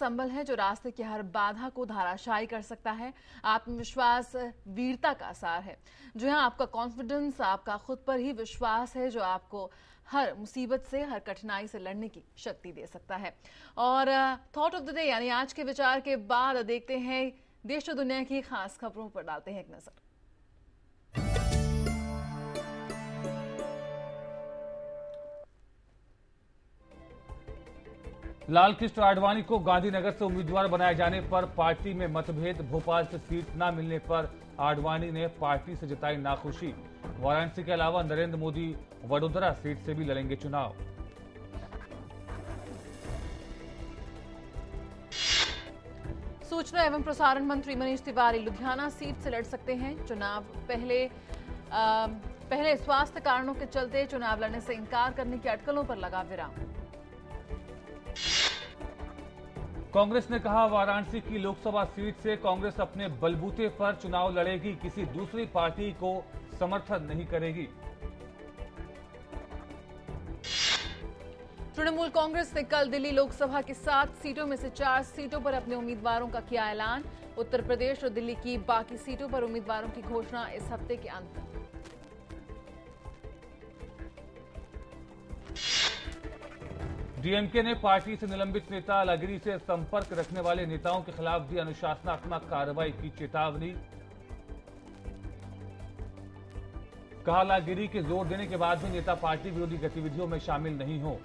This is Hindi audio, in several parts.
संबल है जो रास्ते की हर बाधा को धाराशायी कर सकता है। आत्मविश्वास, वीरता का आसार है। जो है, आपका कॉन्फिडेंस आपका खुद पर ही विश्वास है जो आपको हर मुसीबत से, हर कठिनाई से लड़ने की शक्ति दे सकता है। और थॉट ऑफ़ द डे यानी आज के विचार के बाद देखते हैं, देश और दुनिया की खास खबरों पर डालते हैं एक नज़र। लालकृष्ण आडवाणी को गांधीनगर से उम्मीदवार बनाए जाने पर पार्टी में मतभेद भोपाल से सीट न मिलने पर आडवाणी ने पार्टी से जताई नाखुशी। वाराणसी के अलावा नरेंद्र मोदी वडोदरा सीट से भी लड़ेंगे चुनाव। सूचना एवं प्रसारण मंत्री मनीष तिवारी लुधियाना सीट से लड़ सकते हैं। चुनाव पहले आ, पहले स्वास्थ्य कारणों के चलते चुनाव लड़ने से इंकार करने की अटकलों पर लगा विराम। कांग्रेस ने कहा, वाराणसी की लोकसभा सीट से कांग्रेस अपने बलबूते पर चुनाव लड़ेगी, किसी दूसरी पार्टी को समर्थन नहीं करेगी। तृणमूल कांग्रेस ने कल दिल्ली लोकसभा की सात सीटों में से चार सीटों पर अपने उम्मीदवारों का किया ऐलान। उत्तर प्रदेश और दिल्ली की बाकी सीटों पर उम्मीदवारों की घोषणा इस हफ़्ते के अंत तक। डीएमके ने पार्टी से निलंबित नेता अलगिरी से संपर्क रखने वाले नेताओं के खिलाफ दी अनुशासनात्मक कार्रवाई की चेतावनी। कालागिरी के ज़ोर देने के बाद भी नेता पार्टी विरोधी गतिविधियों में शामिल नहीं हो।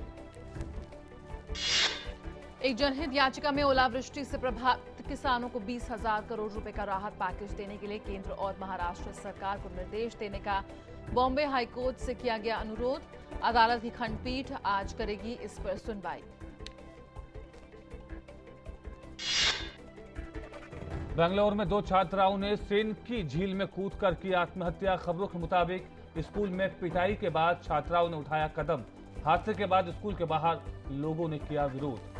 एक जनहित याचिका में ओलावृष्टि से प्रभावित किसानों को बीस हज़ार करोड़ रुपए का राहत पैकेज देने के लिए केंद्र और महाराष्ट्र सरकार को निर्देश देने का बॉम्बे हाईकोर्ट से किया गया अनुरोध। अदालत की खंडपीठ आज करेगी इस पर सुनवाई। बेंगलोर में दो छात्राओं ने सेन की झील में कूदकर की आत्महत्या। खबरों के मुताबिक स्कूल में पिटाई के बाद छात्राओं ने उठाया कदम। हादसे के बाद स्कूल के बाहर लोगों ने किया विरोध।